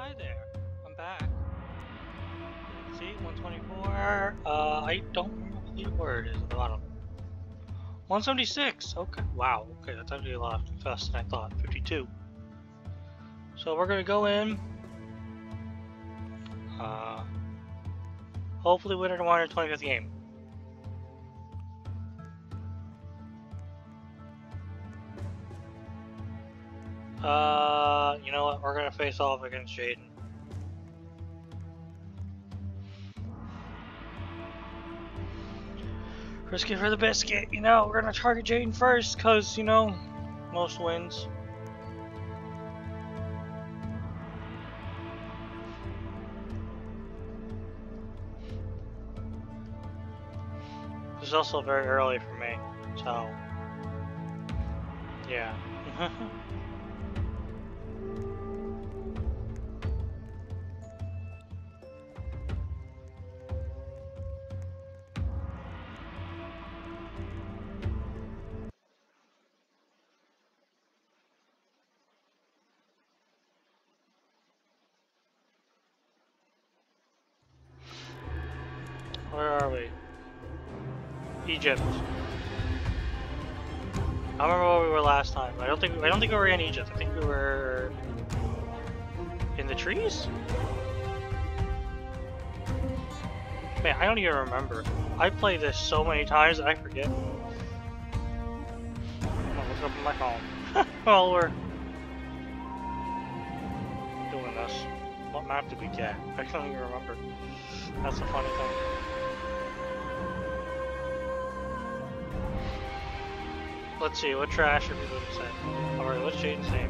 hi there. I'm back. See, 124. Uh, I don't remember the word is at the bottom. 176. Okay. Wow. Okay, that's actually a lot faster than I thought. 52. So we're gonna go in. Uh, hopefully win our 125th game. Uh, you know what? We're gonna face off against Jaden. Risk it for the biscuit, you know. We're gonna target Jaden first, cause you know, most wins. It's also very early for me, so yeah. think I don't think we were in Egypt. I think we were in the trees. Man, I don't even remember. I played this so many times that I forget. I'll look my phone. While we're doing this. What map did we get? I don't even remember. That's the funny thing. Let's see, what trash are people gonna say? Alright, what's Jaden's name?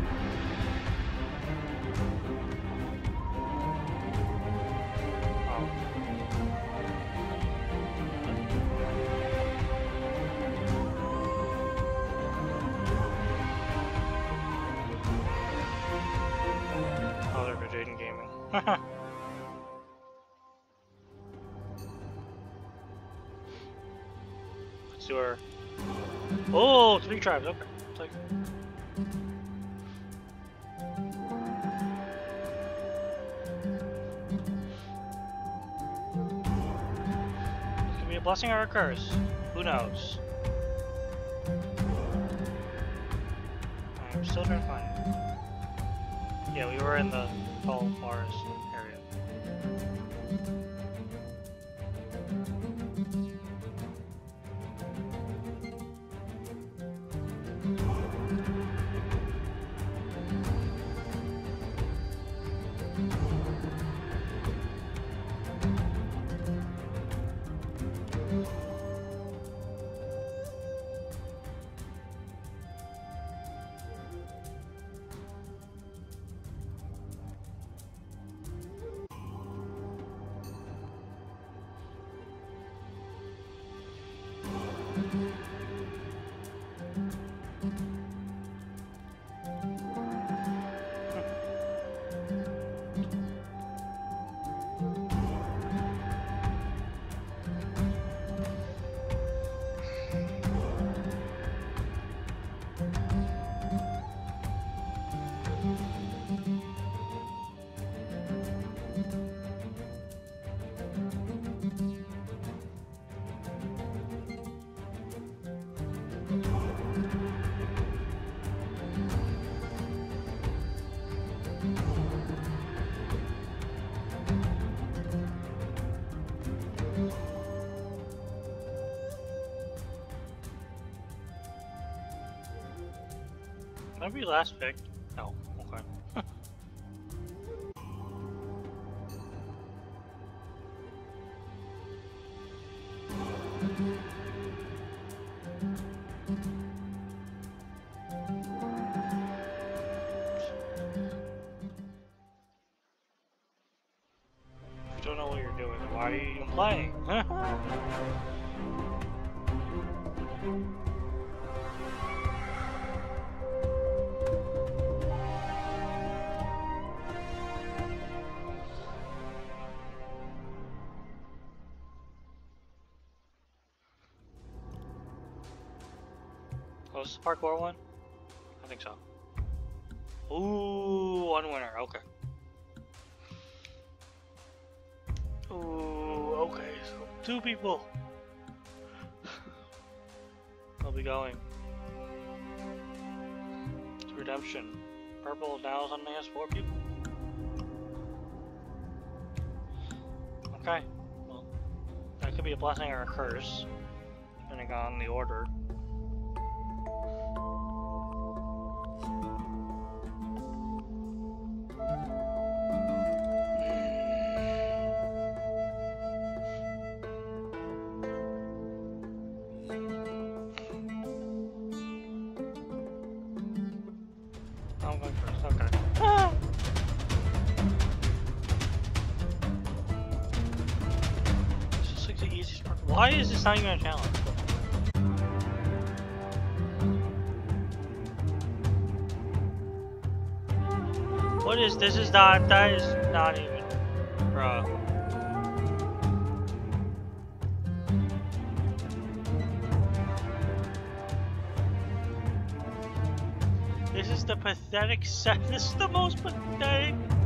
Three tribes. Okay. Like- be a blessing or a curse. Who knows? I'm still trying to find it. Yeah, we were in the tall forest last pick. Parkour one? I think so. Ooh, one winner. Okay. Ooh, okay, so two people. I'll be going. It's redemption. Purple now suddenly has four people. Okay, well, that could be a blessing or a curse, depending on the order. I'm going first, okay. Ah! This the easiest part. Why is this not even a challenge? What is this? Is not. That is not even. Pathetic set. This is the most pathetic.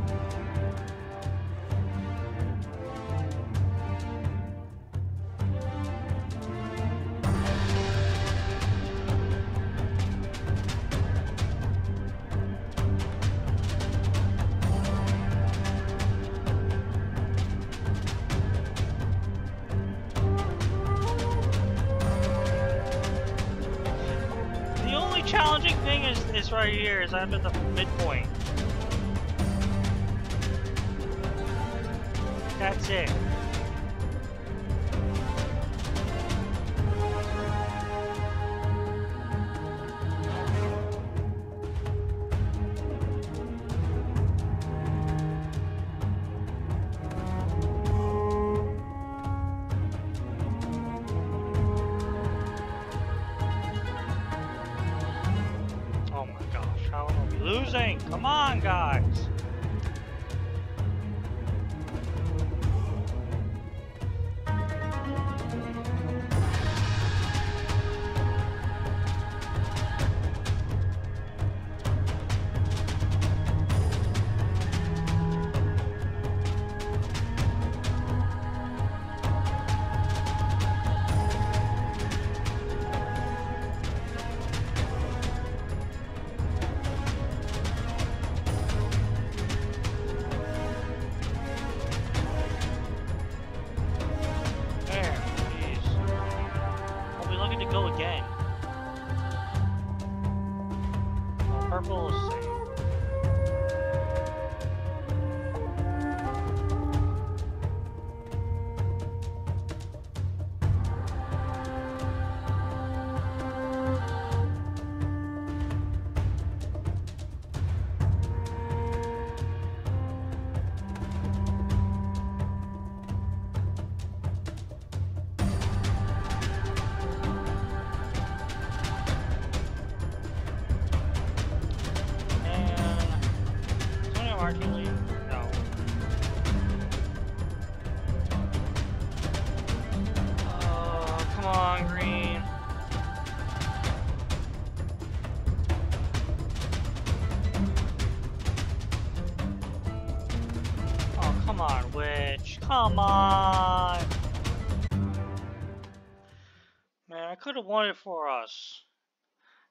It for us.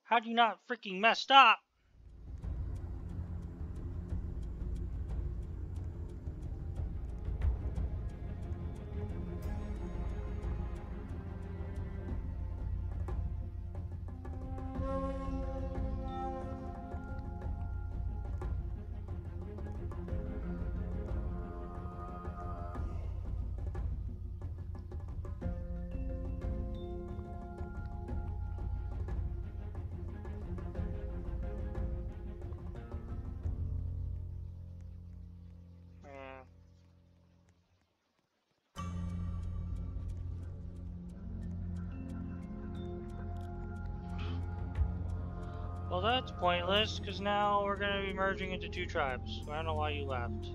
How'd you not freaking messed up? Well, that's pointless, because now we're going to be merging into two tribes. I don't know why you left.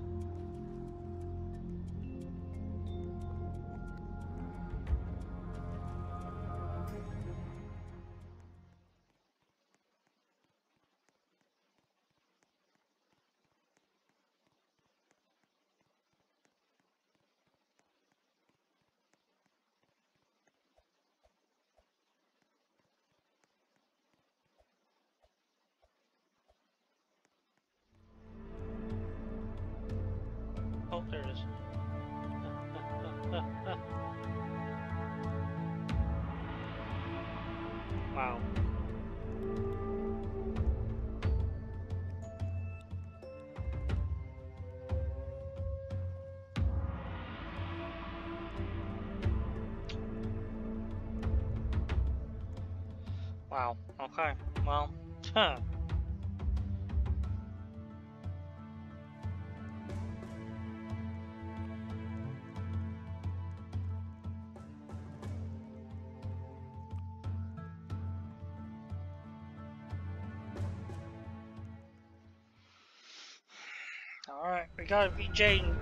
Okay, well, huh. Alright, we got to beat Jane.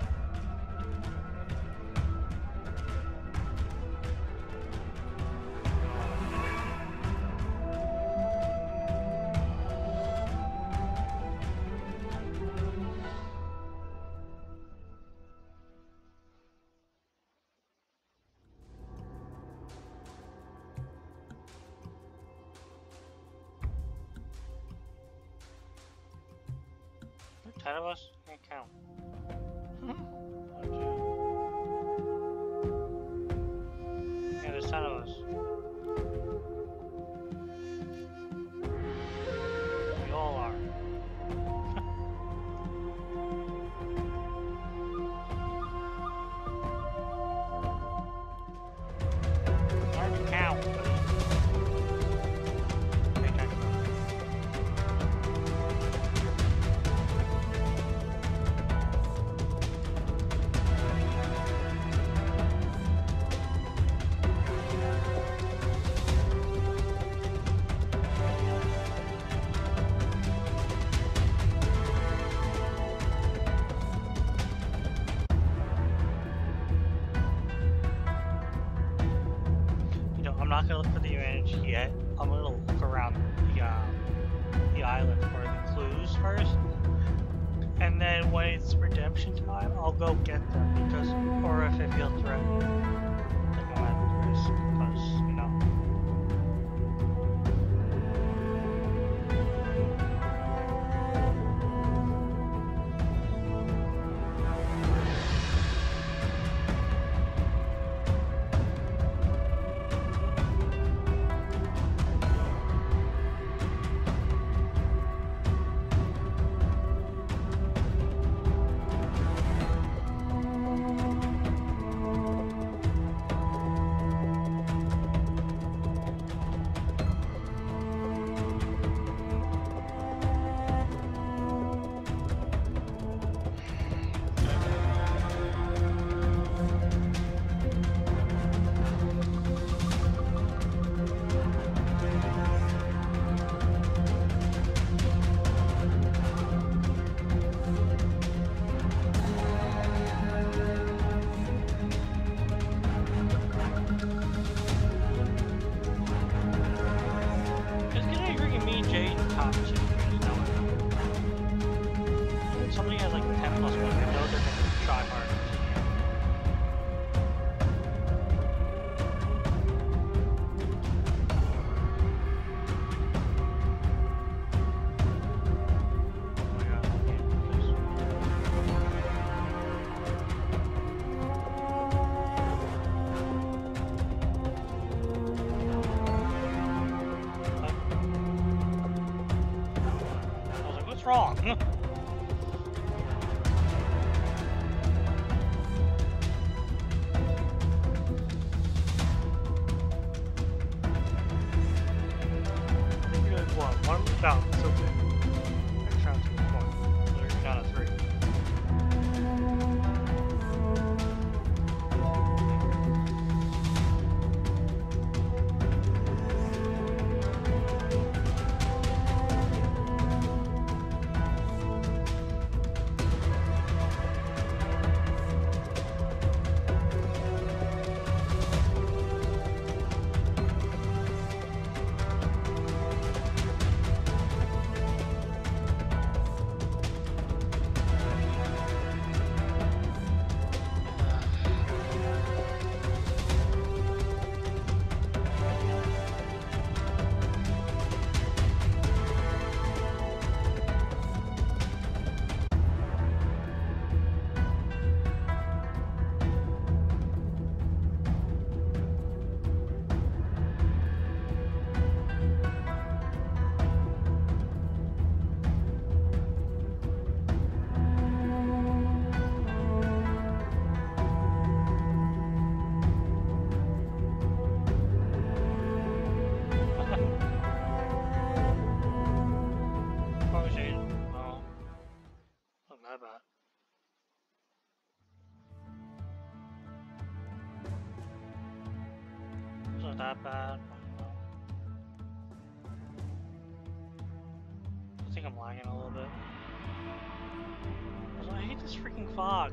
ahead of us? Can't count. Hmm.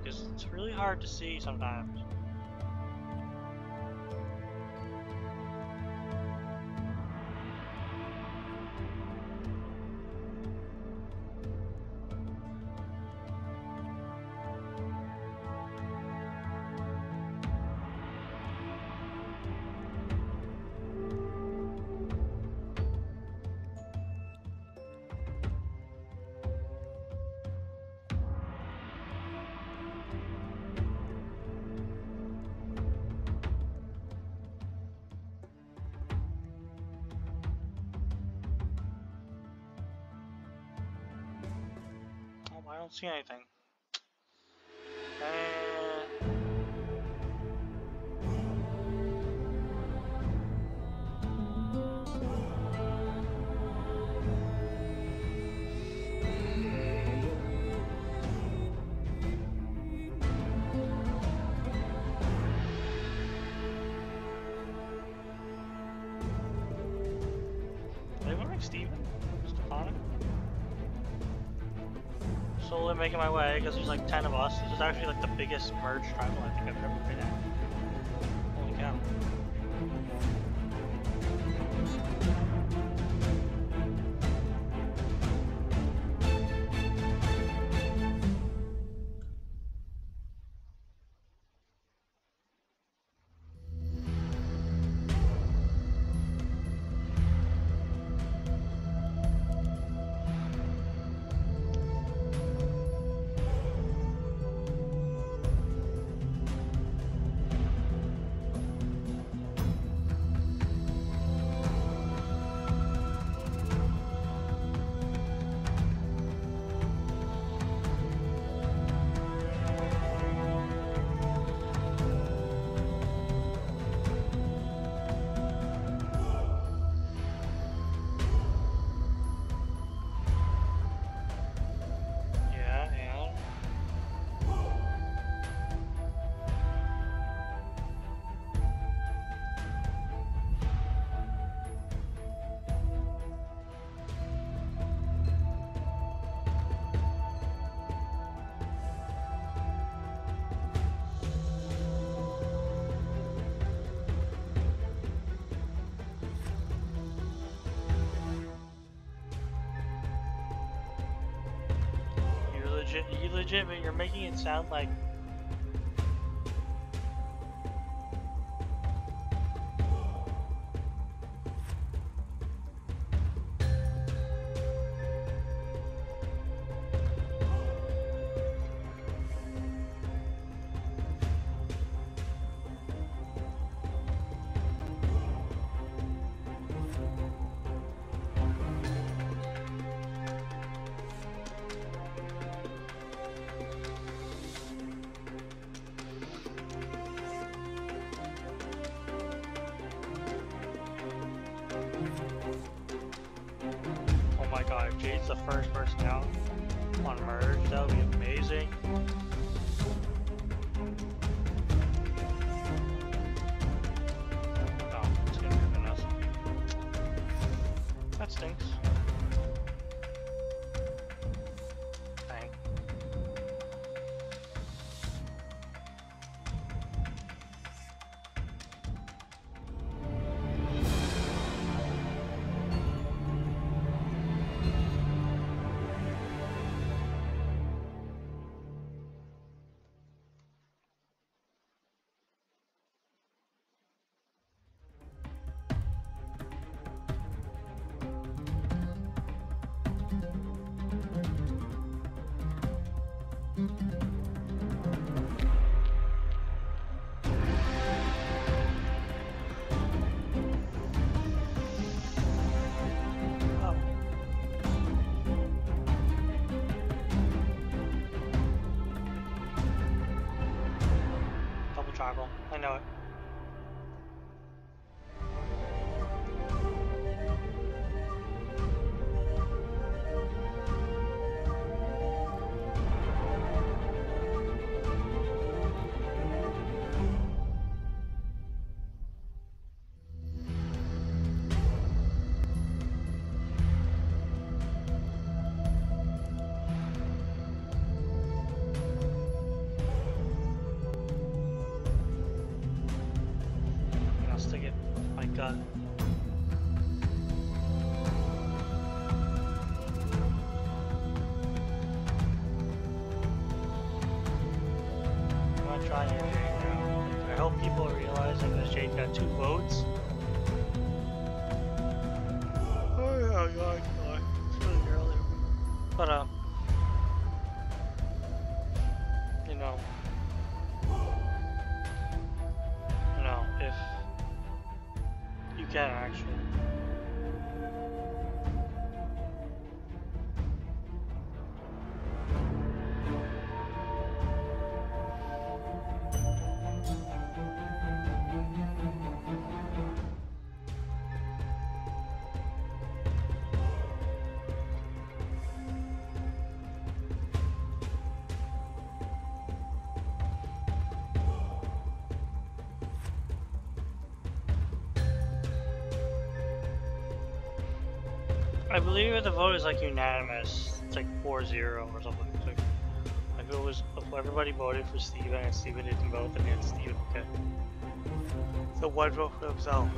Because it's really hard to see sometimes. Slowly making my way because there's like 10 of us. This is actually like the biggest merge tribal I think I've ever been at. Sound like merge, gut. I'm trying to now. I hope people realize that this Jade got two votes. The vote is like unanimous. It's like 4-0 or something. It's like, like it was everybody voted for Steven and Steven didn't vote, then it's Steven. Okay. So one vote for himself.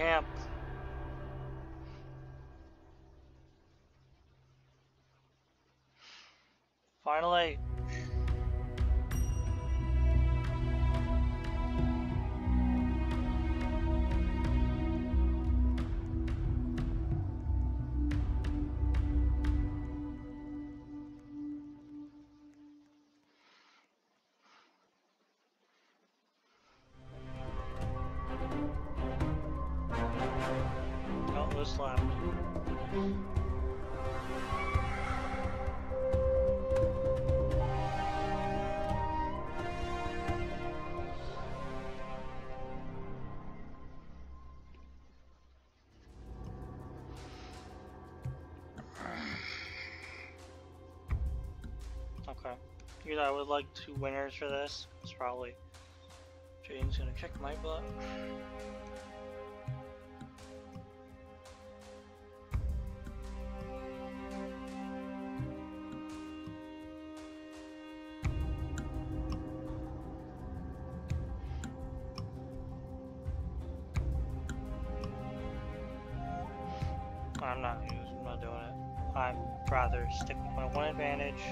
Camp. Know, I would like two winners for this. It's probably Jane's gonna kick my butt. I'm not I'm not doing it. I'd rather stick with my one advantage.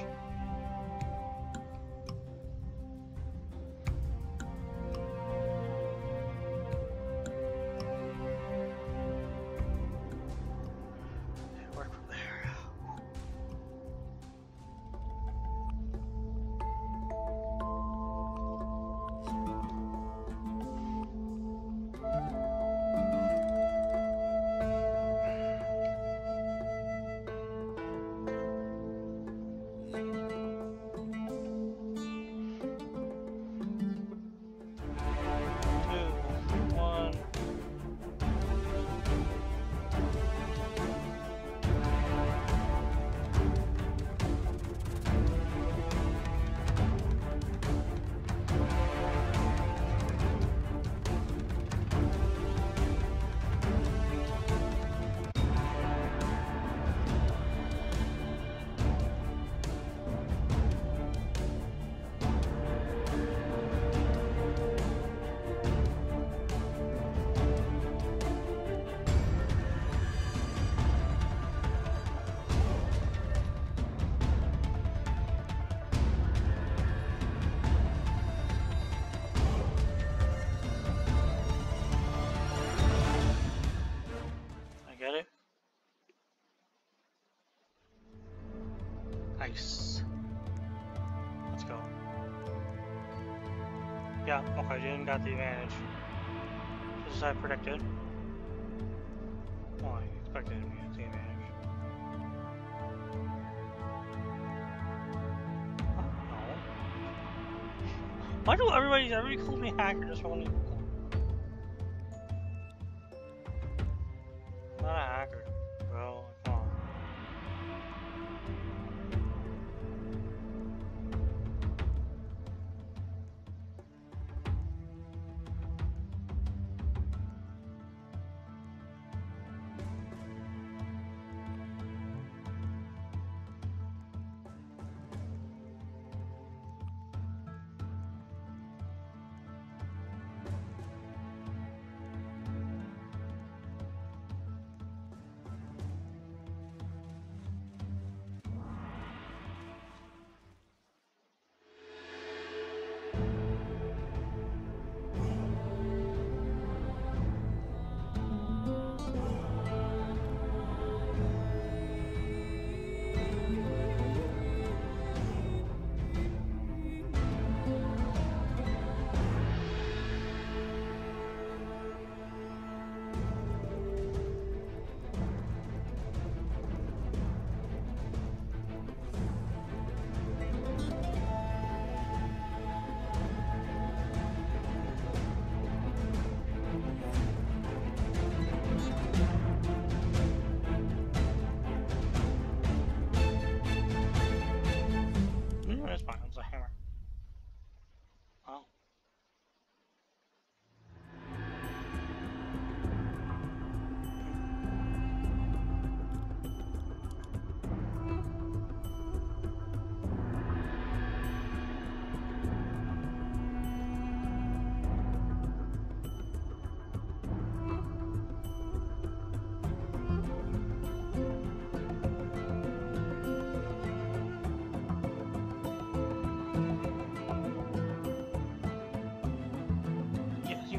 I predicted. Well, I expected to. Oh. Why do everybody, everybody call me hacker just for Not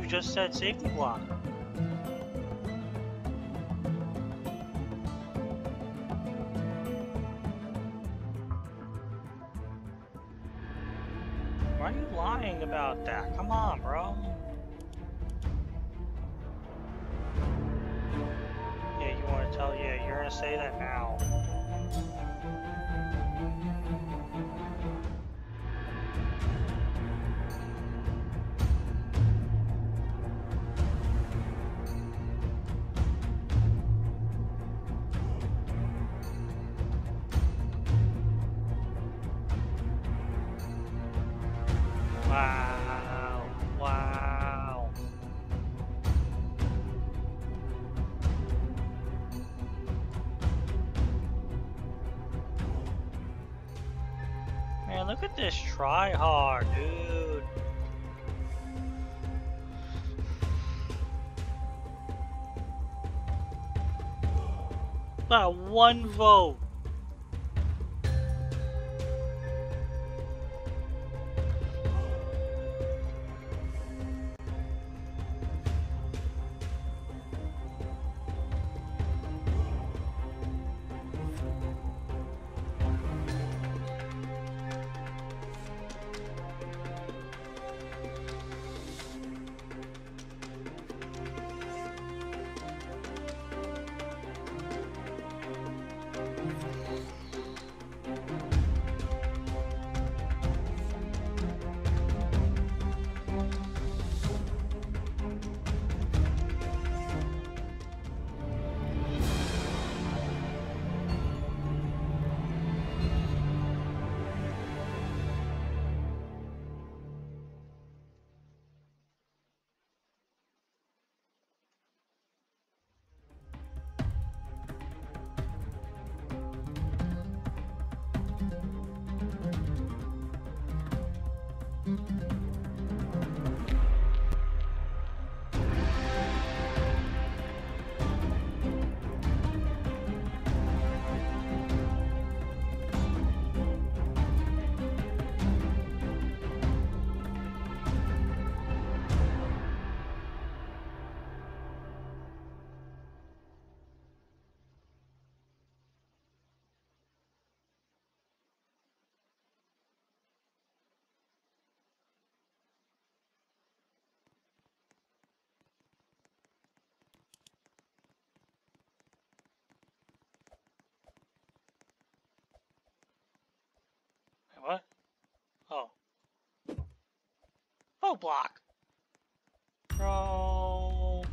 just said safety block. Why are you lying about that? Come on, bro. This try hard, dude. About one vote. Block. Roll.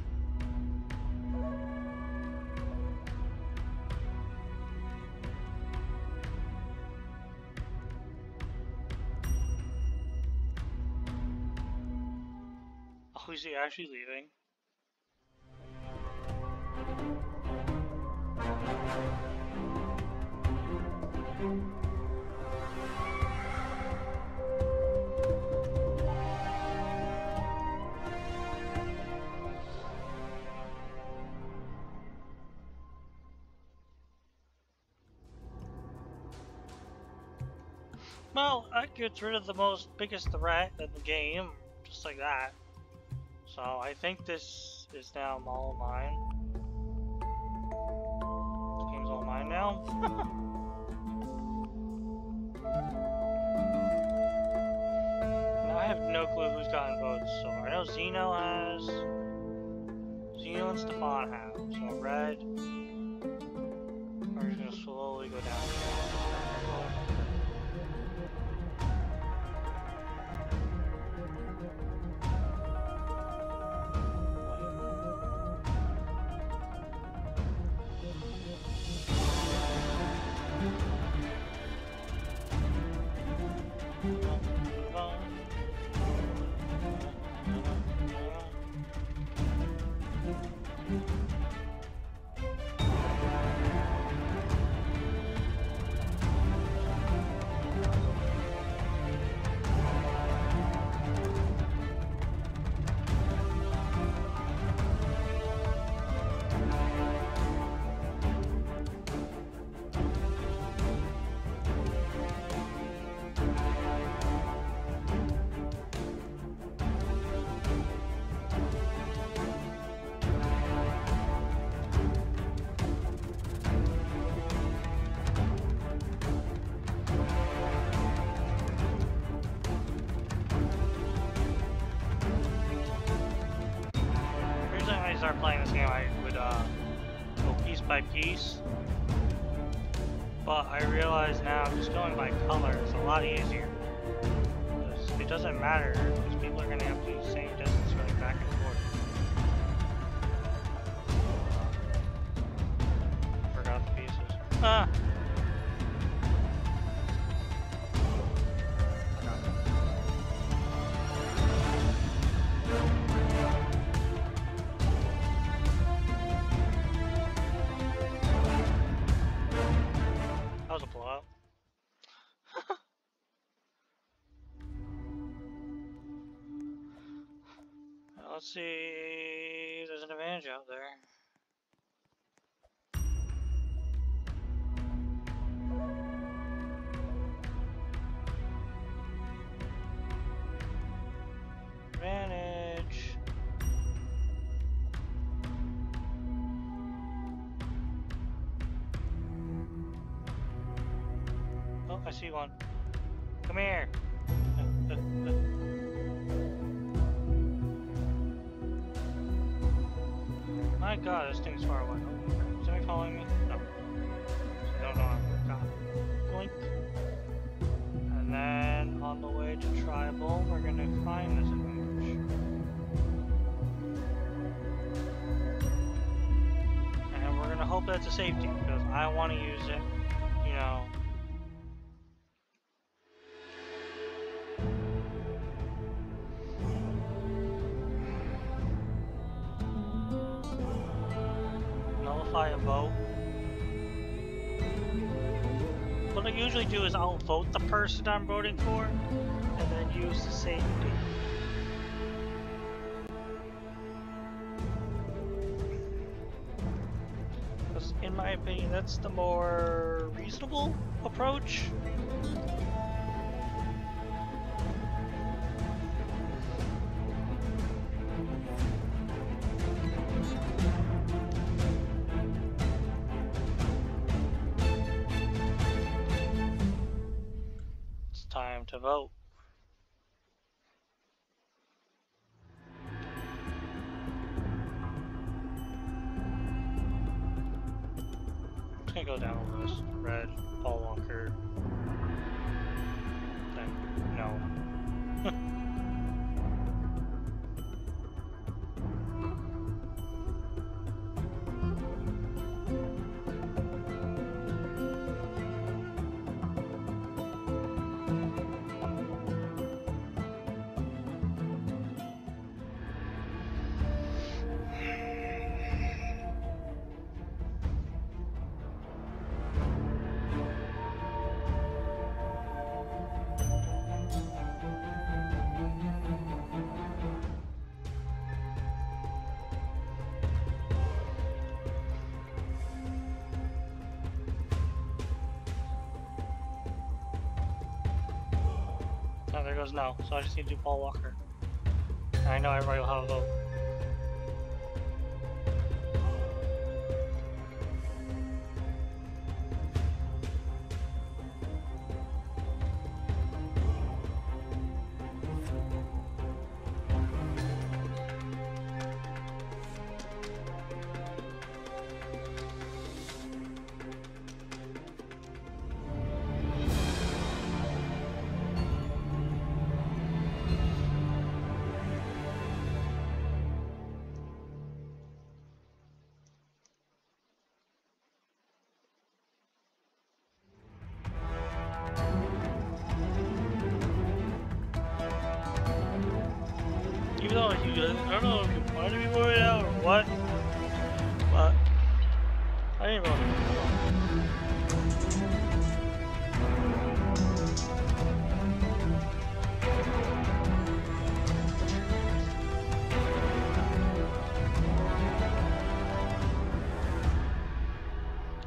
Oh, is he actually leaving? Well, that gets rid of the most biggest threat in the game, just like that. So I think this is now all mine. This game's all mine now. now I have no clue who's gotten votes so far. I know Zeno has. Zeno and Stefan have. So red. Pieces. That was a blowout. Let's see. I see one. Come here. My god, this thing's far away. Is somebody following me? No. I don't know. God. Boink. And then on the way to tribal, we're gonna find this advantage. And we're gonna hope that's a safety because I want to use it, person I'm voting for, and then use the safety. Because in my opinion, that's the more reasonable approach. To vote. There goes no. So I just need to do Paul Walker. I know everybody will have a vote. Though you, I don't know if you wanted to be voted out or what, but I didn't vote.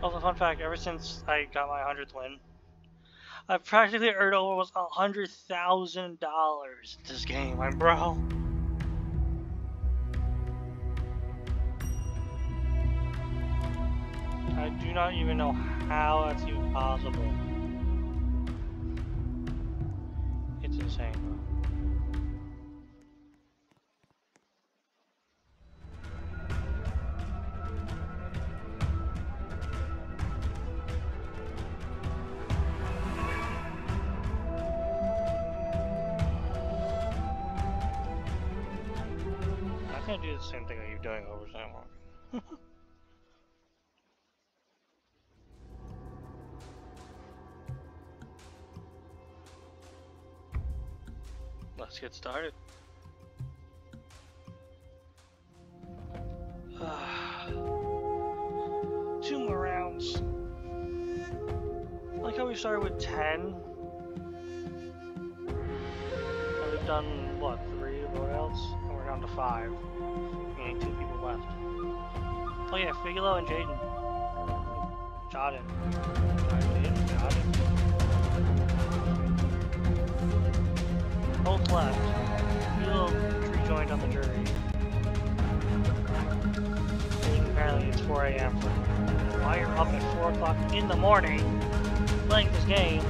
Also, fun fact: ever since I got my hundredth win, I've practically earned almost a hundred thousand dollars this game, my bro. Do not even know how that's even possible. It's insane. Get started. Two more rounds. Like how we started with 10. And we've done, what, three vote-outs? And we're down to five. Meaning two people left. Oh yeah, Figalo and Jaden. Jordan. Jaden, Jordan. Both left. Figalo rejoined on the jury. Apparently it's 4 a.m. why you're up at 4 o'clock in the morning playing this game.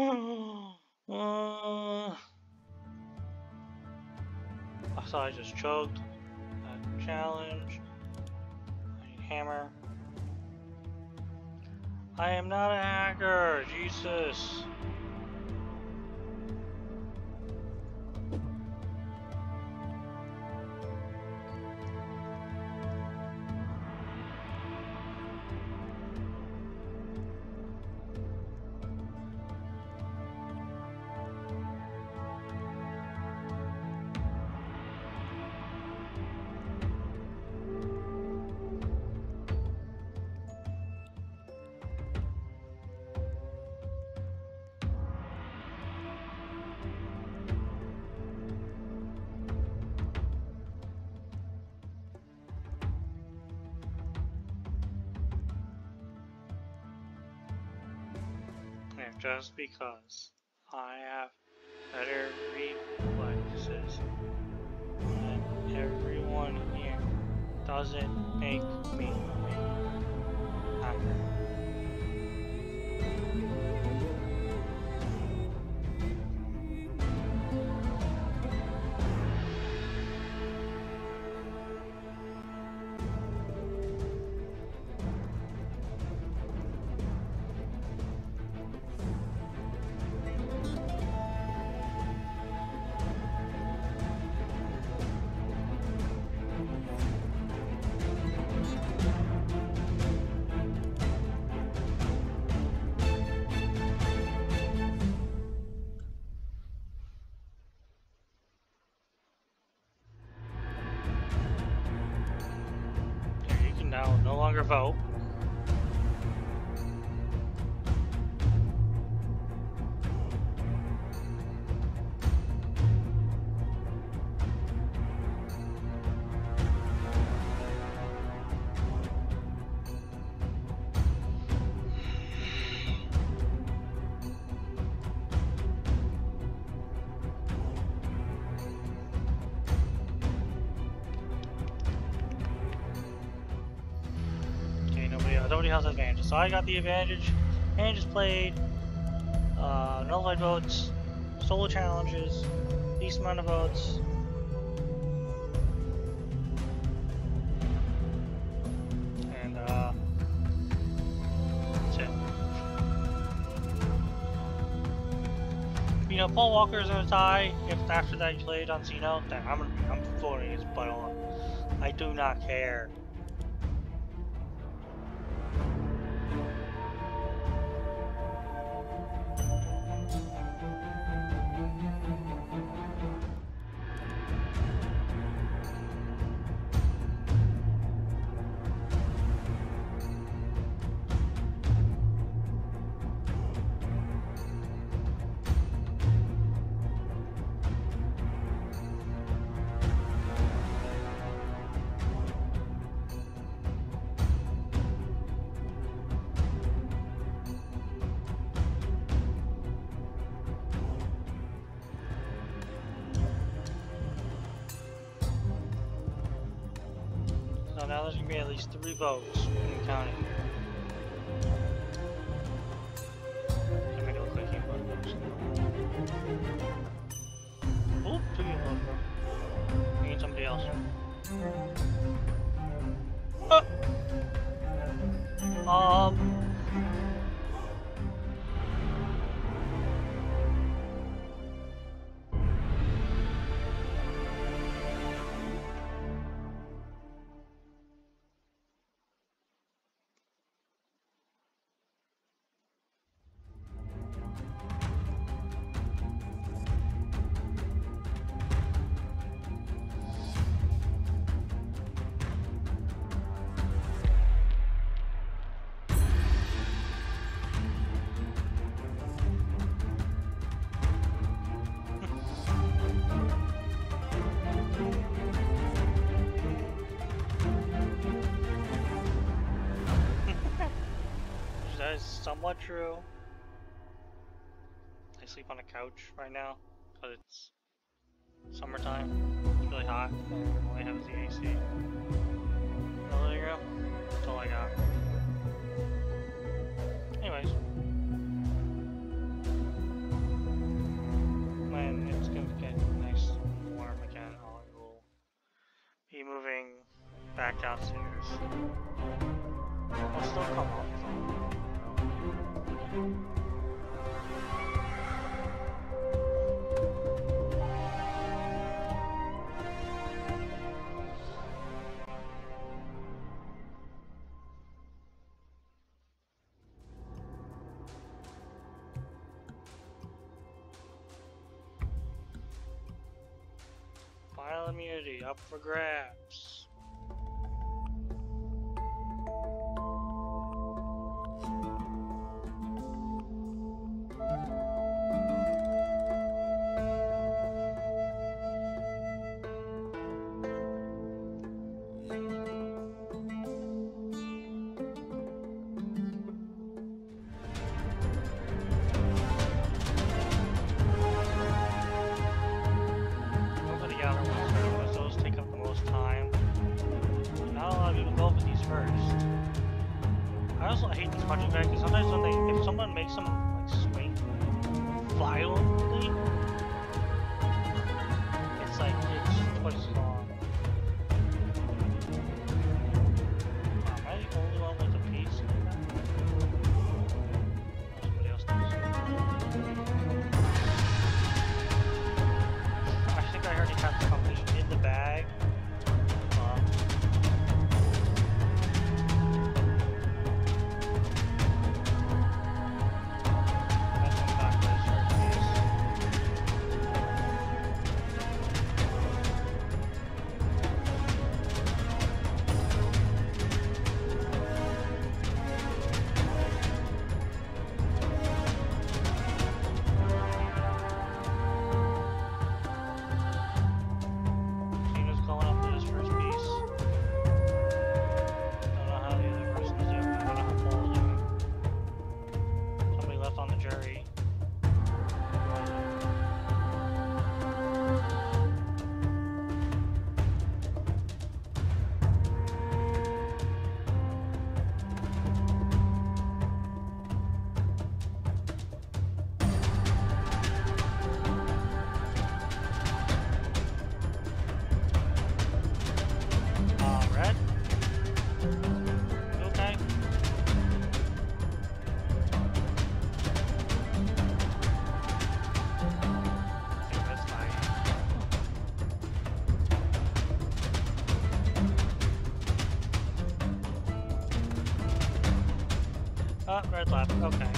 uh, I thought I just choked. That challenge. I need hammer. I am not a hacker, Jesus. Just because geval. So I got the advantage and just played uh, nullified votes, solo challenges, least amount of votes. And uh, that's it. You know, Paul Walker's gonna die if after that he played on Xeno, then I'm gonna be, I'm floating his butt on. I do not care. There's gonna at least three votes. In the True. I sleep on a couch right now because it's summertime. It's really hot. All I have is the AC. The living room. That's all I got. Anyways. When it's gonna get nice and warm again, I'll be moving back downstairs. I'll still come home. File immunity up for grabs. clap. Okay.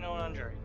no one under.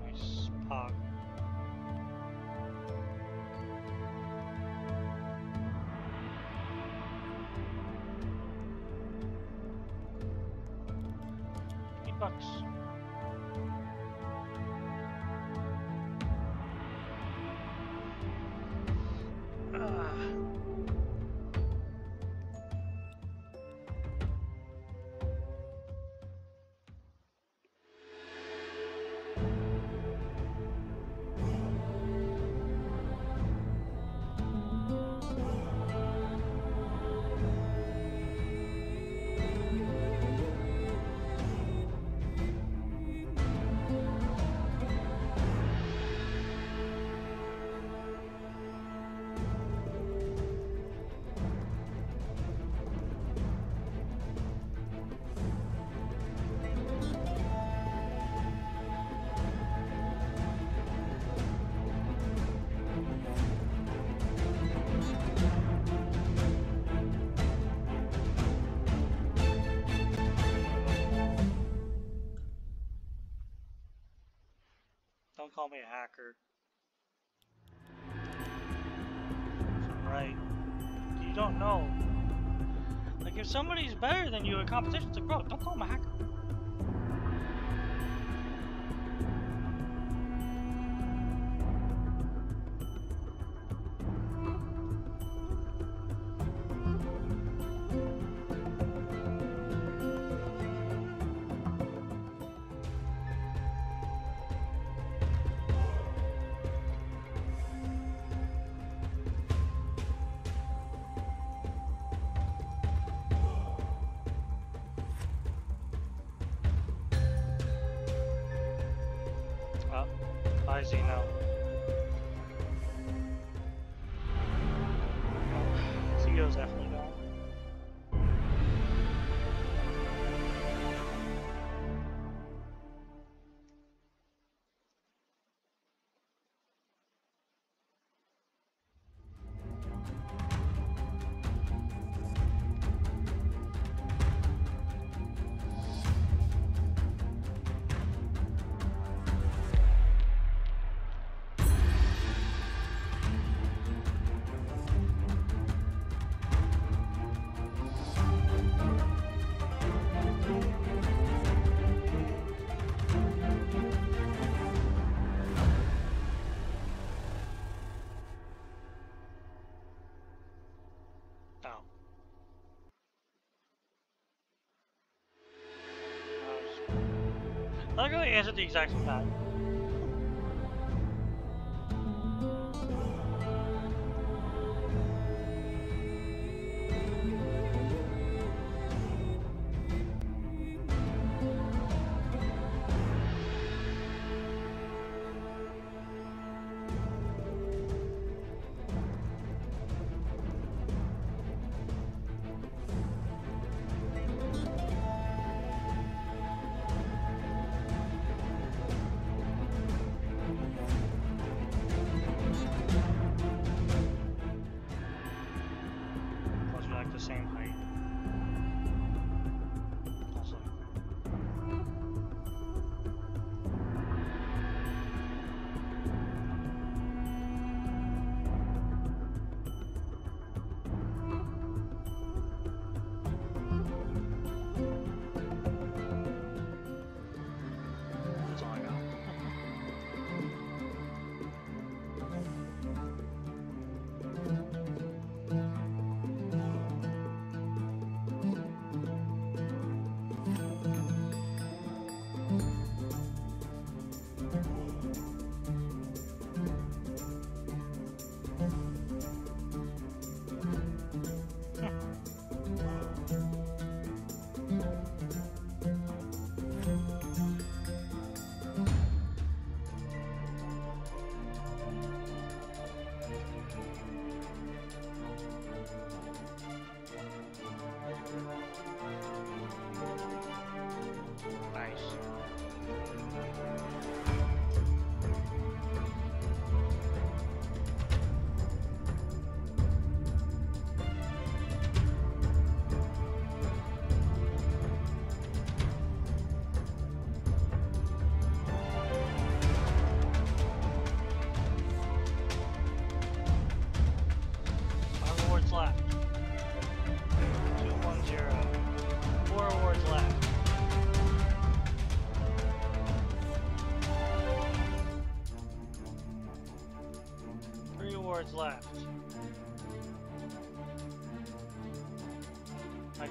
If somebody's better than you in competition, like, bro, don't call them a hacker. I really answered the exact same time.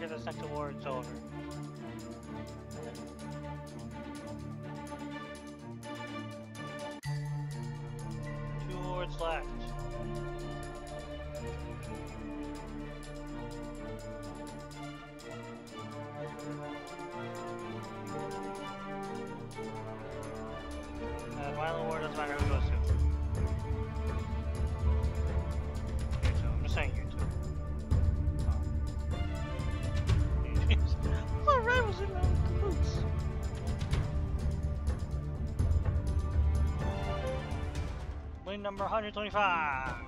The second war, it's over. Two wards left. Number 125.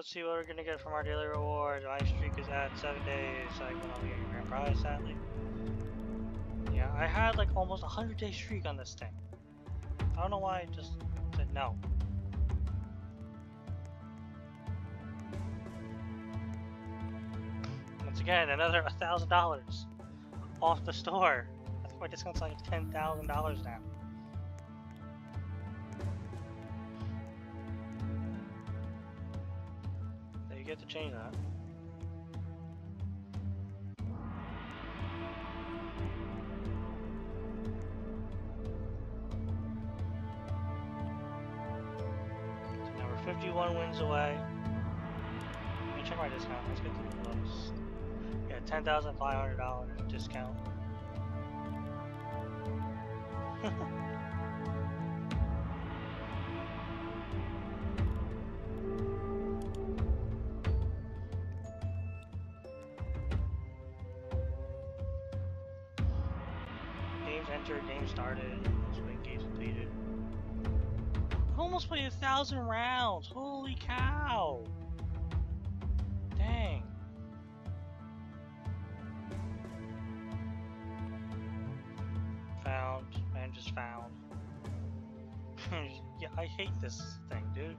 Let's see what we're gonna get from our daily reward. My streak is at seven days, so I will not be getting grand prize sadly. Yeah, I had like almost a hundred day streak on this thing. I don't know why I just said no. Once again, another thousand dollars off the store. Think my discount's like ten thousand dollars now. Change that. So now we're 51 wins away. Let me check my discount. Let's get to the lowest. Yeah, $10,500 discount. thousand rounds! Holy cow! Dang. Found, man just found. yeah, I hate this thing, dude.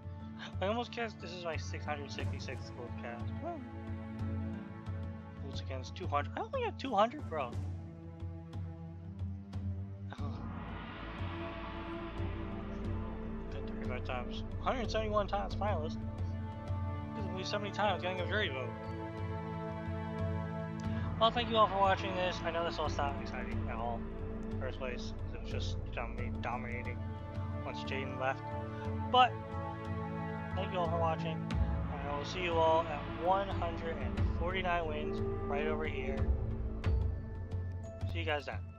I almost guessed this is my 666 gold cast. Lose against 200. I only have 200, bro. 175 times. 171 times finalist. Doesn't lose so many times getting a jury vote. Well, thank you all for watching this. I know this was not exciting at all. First place, it was just dominating once Jaden left. But thank you all for watching. And I will see you all at 149 wins right over here. See you guys then.